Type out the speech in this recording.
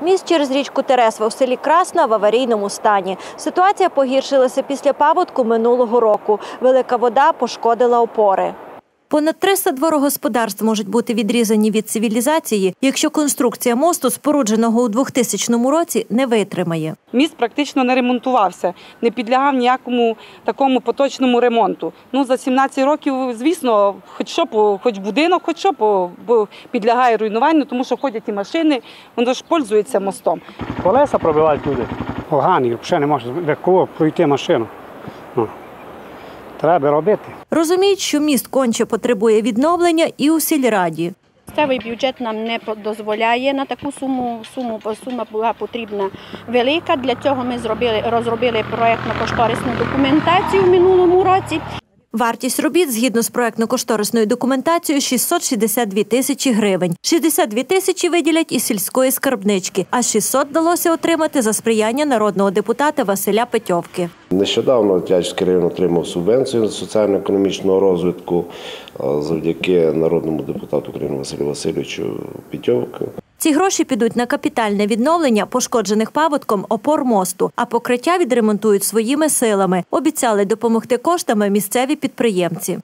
Міст через річку Тересва у селі Красна в аварійному стані. Ситуація погіршилася після паводку минулого року. Велика вода пошкодила опори. Понад 300 дворогосподарств можуть бути відрізані від цивілізації, якщо конструкція мосту, спорудженого у 2000 році, не витримає. Міст практично не ремонтувався, не підлягав ніякому такому поточному ремонту. Ну за 17 років, звісно, хоч що хоч будинок, хоч що підлягає руйнуванню, тому що ходять і машини, воно ж пользується мостом. Колеса пробивають люди. Погані, взагалі не може легко пройти машину. Треба робити. Розуміють, що міст конче потребує відновлення і у сільраді. Місцевий бюджет нам не по- дозволяє на таку суму. Суму сума була потрібна велика. Для цього ми зробили розробили проєктно-кошторисну документацію в минулому році. Вартість робіт згідно з проектно-кошторисною документацією 662 тисячі гривень. 62 тисячі виділять із сільської скарбнички, а 600 вдалося отримати за сприяння народного депутата Василя Петьовки. Нещодавно Тячський район отримав субвенцію соціально-економічного розвитку завдяки народному депутату України Василю Васильовичу Пітьовку. Ці гроші підуть на капітальне відновлення пошкоджених паводком опор мосту, а покриття відремонтують своїми силами. Обіцяли допомогти коштами місцеві підприємці.